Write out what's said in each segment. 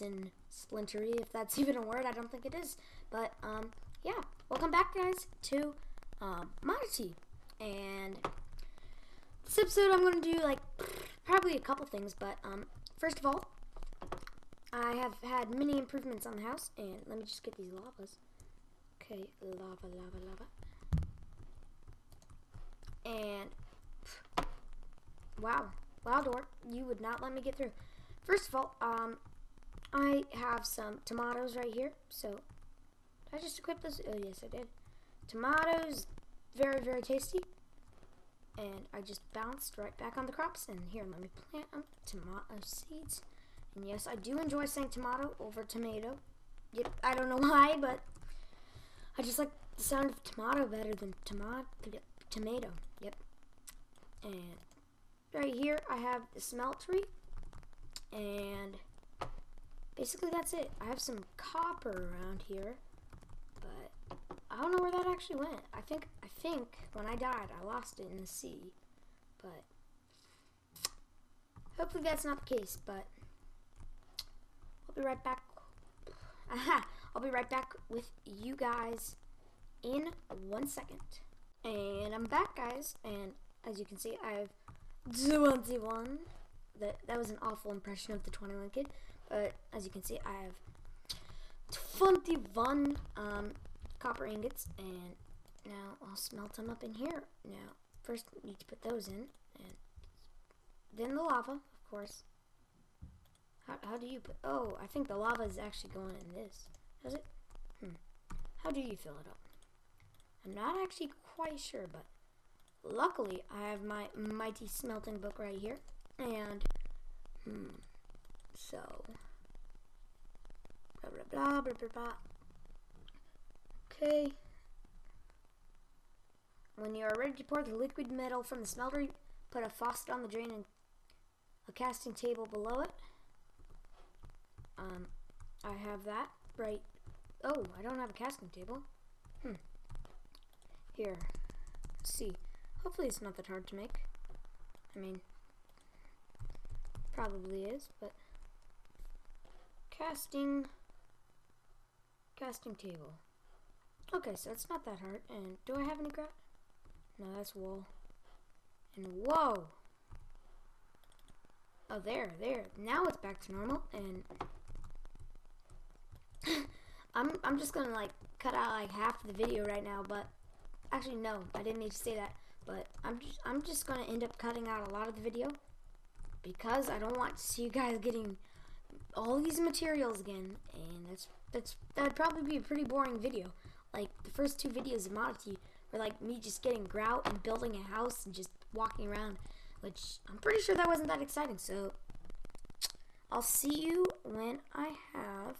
nice and splintery. If that's even a word, I don't think it is. But um, yeah, welcome back, guys, to um, Modatee. And this episode, I'm gonna do like probably a couple things. But um, first of all, I have had many improvements on the house, and let me just get these lavas. Okay, lava, lava, lava. And wow, wow, door, you would not let me get through. First of all, um, I have some tomatoes right here. So, I just equip this? Oh yes, I did. Tomatoes, very very tasty. And I just bounced right back on the crops. And here, let me plant them tomato seeds. And yes, I do enjoy saying tomato over tomato. Yep, I don't know why, but I just like the sound of tomato better than tomato. Tomato. Yep. And right here I have the smeltery. And basically that's it. I have some copper around here. But I don't know where that actually went. I think I think when I died I lost it in the sea. But hopefully that's not the case, but I'll be right back. I'll be right back with you guys in one second. And I'm back, guys. And as you can see, I have 21. That, that was an awful impression of the 21 kid. But as you can see, I have 21 um, copper ingots. And now I'll smelt them up in here. Now, first need to put those in. And then the lava, of course. How, how do you put... Oh, I think the lava is actually going in this. Does it? Hmm. How do you fill it up? I'm not actually quite sure, but luckily I have my mighty smelting book right here. And, hmm, so, blah, blah, blah, blah, blah, blah. Okay. When you are ready to pour the liquid metal from the smelter, put a faucet on the drain and a casting table below it. Um, I have that right. Oh, I don't have a casting table. Hmm. Here. Let's see. Hopefully it's not that hard to make. I mean, probably is, but casting casting table. Okay, so it's not that hard. And do I have any grout? No, that's wool. And whoa! Oh, there, there. Now it's back to normal, and I'm I'm just gonna like cut out like half the video right now, but actually no, I didn't need to say that. But I'm just I'm just gonna end up cutting out a lot of the video because I don't want to see you guys getting all these materials again, and that's that's that'd probably be a pretty boring video. Like the first two videos of Modatee were like me just getting grout and building a house and just walking around, which I'm pretty sure that wasn't that exciting. So I'll see you when I have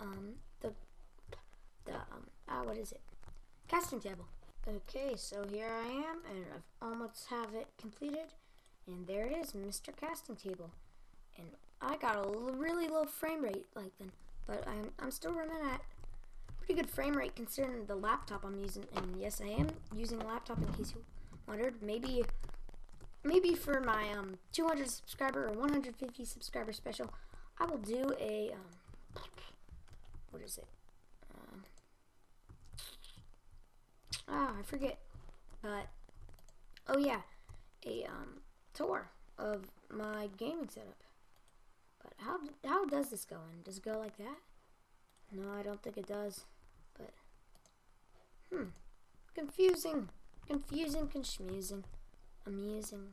um, the, the, um, ah, what is it? Casting table. Okay, so here I am, and I've almost have it completed. And there it is, Mr. Casting Table. And I got a really low frame rate like then, but I'm, I'm still running at pretty good frame rate considering the laptop I'm using. And yes, I am using a laptop in case you wondered. Maybe, maybe for my um 200 subscriber or 150 subscriber special, I will do a um, what is it? Uh, ah, I forget. But oh yeah, a um tour of my gaming setup. How how does this go in? Does it go like that? No, I don't think it does. But hmm, confusing, confusing, confusing, amusing.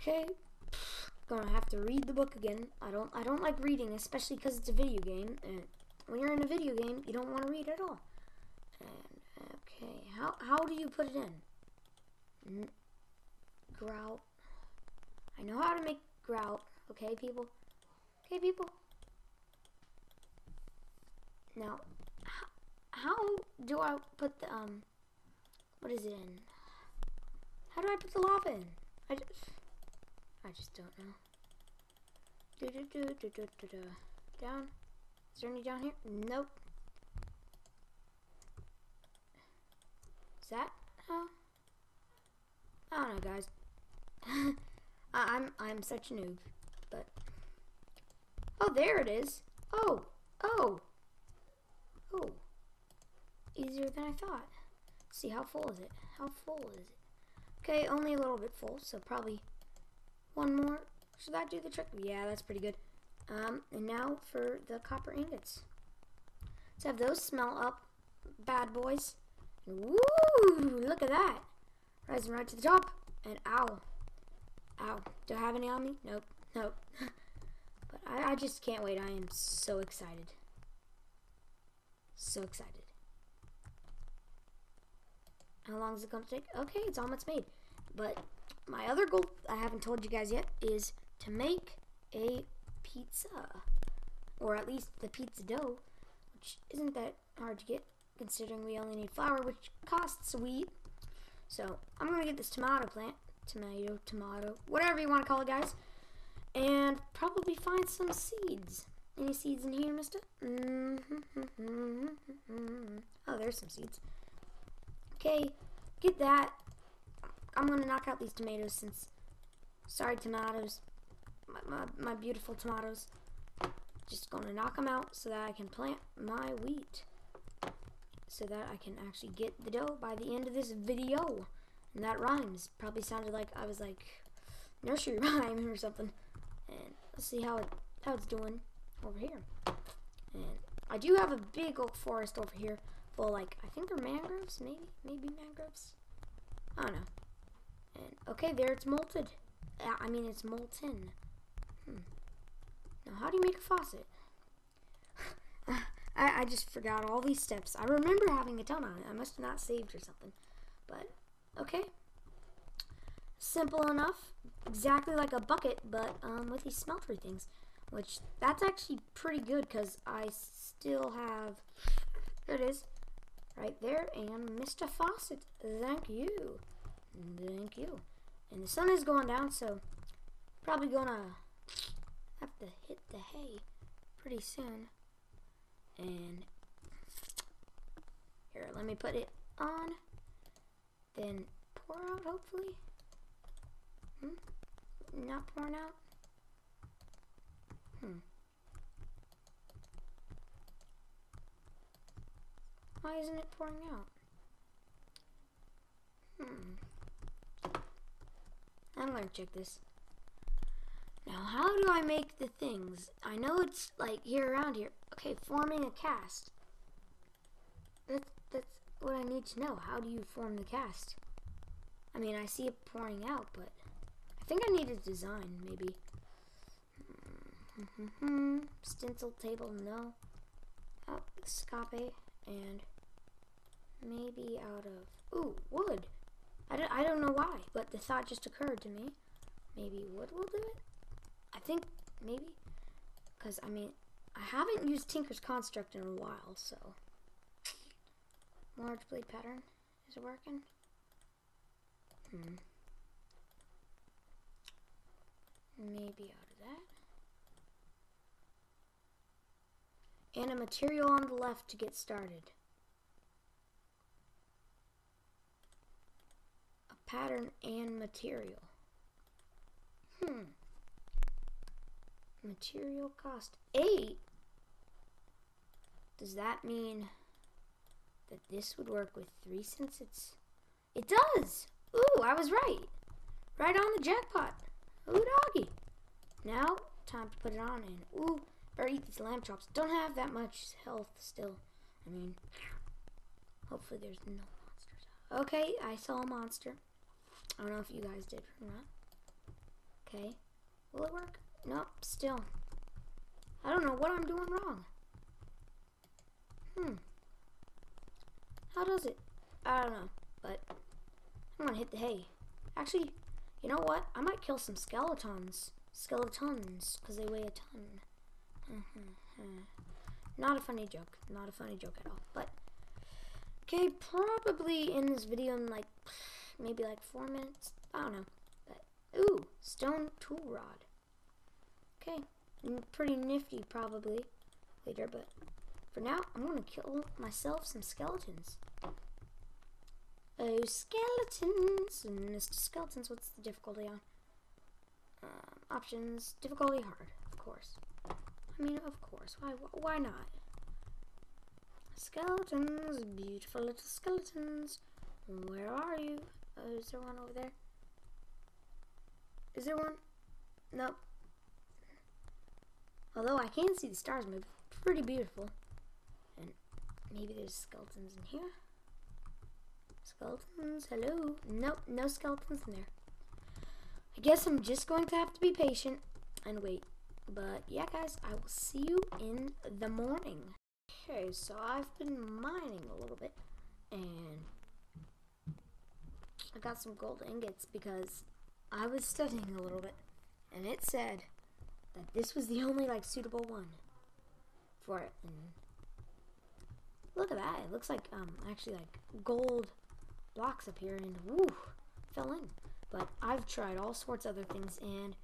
Okay, gonna have to read the book again. I don't I don't like reading, especially because it's a video game. And when you're in a video game, you don't want to read at all. And okay, how how do you put it in? N grout. I know how to make grout. Okay, people. Okay, people. Now, how do I put the um? What is it in? How do I put the lava in? I just. I just don't know. Do, do, do, do, do, do, do. Down. Is there any down here? Nope. Is that Oh. I don't know, guys. I- I'm I'm such a noob, but oh, there it is. Oh, oh, oh. Easier than I thought. Let's see how full is it? How full is it? Okay, only a little bit full, so probably one more. Should that do the trick? Yeah, that's pretty good. Um, and now for the copper ingots. Let's have those smell up, bad boys. Woo! Look at that. Rising right to the top. And ow. Ow. Do I have any on me? Nope. Nope. but I, I just can't wait. I am so excited. So excited. How long is it going to take? Okay, it's almost made. But my other goal, I haven't told you guys yet, is to make a pizza. Or at least the pizza dough, which isn't that hard to get considering we only need flour, which costs wheat. So I'm going to get this tomato plant, tomato, tomato, whatever you want to call it, guys, and probably find some seeds. Any seeds in here, mister? Mm-hmm. Oh, there's some seeds. Okay, get that. I'm going to knock out these tomatoes since, sorry tomatoes, my, my, my beautiful tomatoes. Just going to knock them out so that I can plant my wheat so that I can actually get the dough by the end of this video. And that rhymes. Probably sounded like I was like nursery rhyme or something. And let's see how it how it's doing over here. And I do have a big oak forest over here full like I think they're mangroves, maybe maybe mangroves. I don't know. And okay, there it's molted. I mean it's molten. Hmm. Now how do you make a faucet? I, I just forgot all these steps. I remember having a ton on it. I must have not saved or something. But, okay. Simple enough. Exactly like a bucket, but um, with these smeltery things. Which, that's actually pretty good because I still have... There it is. Right there. And Mr. Faucet. Thank you. Thank you. And the sun is going down, so probably gonna have to hit the hay pretty soon. And here, let me put it on. Then pour out, hopefully. Hmm? Not pouring out? Hmm. Why isn't it pouring out? Hmm. I'm gonna check this. Now, how do I make the things? I know it's like here around here. Okay, forming a cast. That's, that's what I need to know. How do you form the cast? I mean, I see it pouring out, but think I need a design, maybe. Stencil table, no. Oh, scape, and maybe out of, ooh, wood. I don't, I don't know why, but the thought just occurred to me. Maybe wood will do it? I think maybe because I mean I haven't used Tinker's Construct in a while, so large blade pattern is it working? Hmm. Maybe out of that. And a material on the left to get started. A pattern and material. Hmm. Material cost 8? Does that mean that this would work with 3 since it's... It does! Ooh, I was right. Right on the jackpot. Ooh, doggy. Now, time to put it on and... Ooh, better eat these lamb chops. Don't have that much health still. I mean, hopefully there's no monsters. Okay, I saw a monster. I don't know if you guys did or not. Okay. Will it work? Nope, still. I don't know what I'm doing wrong. Hmm. How does it? I don't know, but I'm gonna hit the hay. Actually, you know what? I might kill some skeletons. Skeletons, because they weigh a ton. Not a funny joke. Not a funny joke at all. But, okay, probably in this video in like, maybe like four minutes. I don't know. But, ooh, stone tool rod. Okay, pretty nifty probably later, but for now, I'm going to kill myself some skeletons. Skeletons. Mr. Skeletons, what's the difficulty on? Um, options, difficulty hard, of course. I mean, of course. Why? Why not? Skeletons, beautiful little skeletons. Where are you? Oh, is there one over there? Is there one? Nope. Although I can see the stars move, pretty beautiful. And maybe there's skeletons in here. Skeletons, hello? Nope, no skeletons in there. I guess I'm just going to have to be patient and wait. But yeah, guys, I will see you in the morning. Okay, so I've been mining a little bit, and I got some gold ingots because I was studying a little bit, and it said that this was the only like suitable one for it. And look at that! It looks like um actually like gold blocks up here, and woo, fell in. But I've tried all sorts of other things, and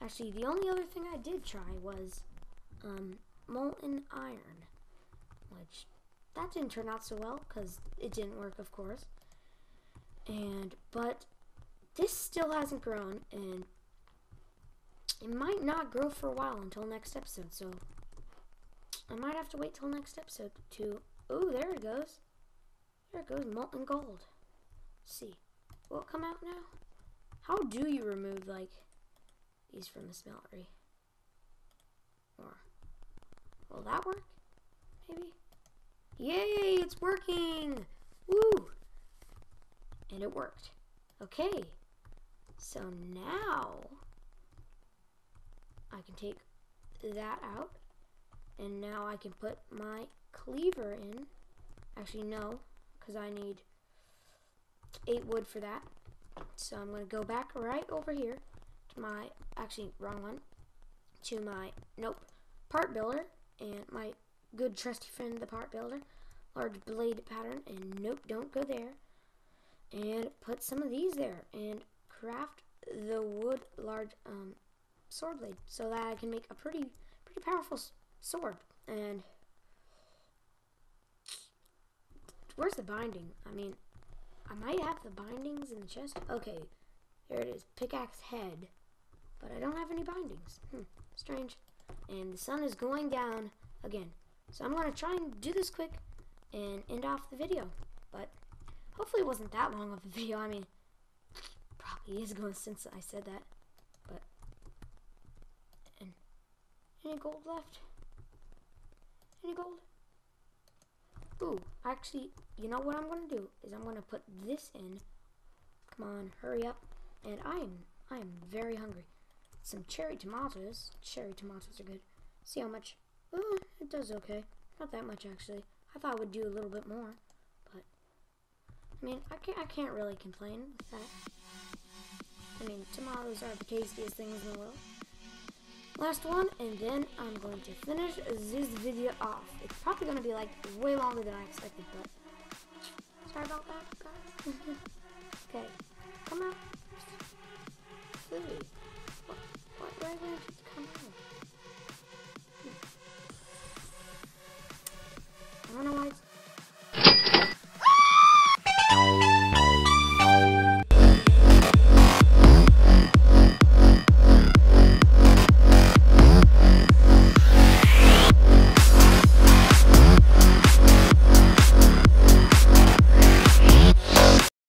actually the only other thing I did try was um, molten iron, which that didn't turn out so well because it didn't work, of course. And but this still hasn't grown, and it might not grow for a while until next episode. So I might have to wait till next episode to. Oh, there it goes. There it goes, molten gold. See, will it come out now? How do you remove, like, these from the smeltery? Or, will that work? Maybe? Yay, it's working! Woo! And it worked. Okay. So now, I can take that out. And now I can put my cleaver in. Actually, no, because I need eight wood for that. So I'm going to go back right over here to my, actually wrong one, to my, nope, part builder and my good trusty friend the part builder, large blade pattern, and nope, don't go there. And put some of these there and craft the wood large um, sword blade so that I can make a pretty, pretty powerful sword. And where's the binding? I mean, I might have the bindings in the chest. Okay, there it is. Pickaxe head. But I don't have any bindings. Hmm, strange. And the sun is going down again. So I'm going to try and do this quick and end off the video. But hopefully it wasn't that long of a video. I mean, probably is going since I said that. But, and any gold left? Any gold? Ooh, actually, you know what I'm going to do is I'm going to put this in. Come on, hurry up. And I'm I'm very hungry. Some cherry tomatoes. Cherry tomatoes are good. See how much? Oh, it does okay. Not that much actually. I thought it would do a little bit more, but I mean, I can't I can't really complain with that. I mean, tomatoes are the tastiest things in the world. Last one, and then I'm going to finish this video off. It's probably going to be like way longer than I expected, but sorry about that, guys. okay, come out.